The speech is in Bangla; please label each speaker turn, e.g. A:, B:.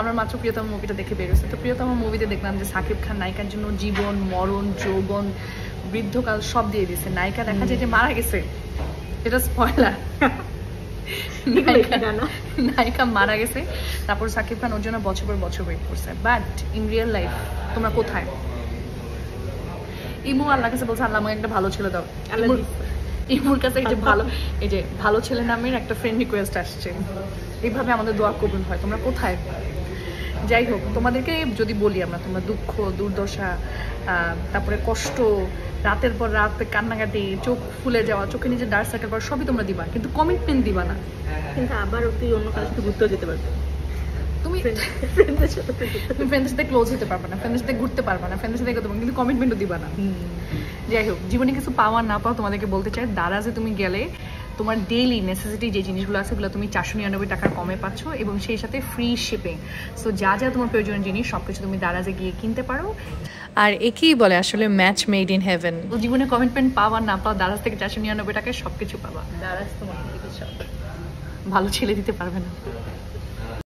A: আমরা মাত্র প্রিয়তম মুভিটা দেখে বেরোছি তো প্রিয়তম মুভিতে দেখলাম যে সাকিব খান নায়িকার জন্য জীবন মরণ যৌবন বৃদ্ধকাল সব দিয়ে দিয়েছে। নায়িকা দেখা যায় যে মারা গেছে। এটা স্পয়লার নায়িকা মারা গেছে। তারপর সাকিব খান ওর জন্য বছর পর বছর ওয়েট করছে। বাট ইন রিয়েল লাইফ তোমরা কোথায়? ইমু আল্লাহ কাছে বলছে আল্লাহ আমাকে একটা ভালো ছেলে দাও। ইমুর কাছে এই যে ভালো এই যে ভালো ছেলে নামের একটা ফ্রেন্ড রিকোয়েস্ট আসছে। এইভাবে আমাদের দোয়া কবুল হয়। তোমরা কোথায়? যাই হোক তোমাদেরকে যদি বলি আমরা তোমরা দুঃখ দুর্দশা তারপরে কষ্ট রাতের পর রাত কান্নাকাটি চোখ ফুলে যাওয়া চোখে নিজের ডার্ক সার্কেল পর সবই তোমরা দিবা কিন্তু কমিটমেন্ট দিবা না।
B: কিন্তু আবারও তুই অন্য কারোর সাথে ঘুরতেও যেতে পারবি।
A: তুমি
B: সাথে
A: ফ্রেন্ডের সাথে ক্লোজ হতে পারবে না ফ্রেন্ডের সাথে ঘুরতে পারবে না ফ্রেন্ডের সাথে না, কিন্তু কমিটমেন্টও দিবা না। যাই হোক জীবনে কিছু পাওয়া না পাওয়া তোমাদেরকে বলতে চাই দারাজে তুমি গেলে তোমার ডেইলি নেসেসিটি যে জিনিসগুলো আছে সেগুলো তুমি চারশো নিরানব্বই টাকার কমে পাচ্ছ এবং সেই সাথে ফ্রি শিপিং সো যা যা তোমার প্রয়োজনীয় জিনিস সব কিছু তুমি দারাজে গিয়ে কিনতে পারো।
C: আর একেই বলে আসলে ম্যাচ মেড ইন হেভেন
A: তো জীবনে কমিটমেন্ট পাওয়া না পাওয়া দারাজ থেকে চারশো নিরানব্বই টাকায় সব কিছু পাওয়া
B: দারাজ তোমার
A: ভালো ছেলে দিতে পারবে না।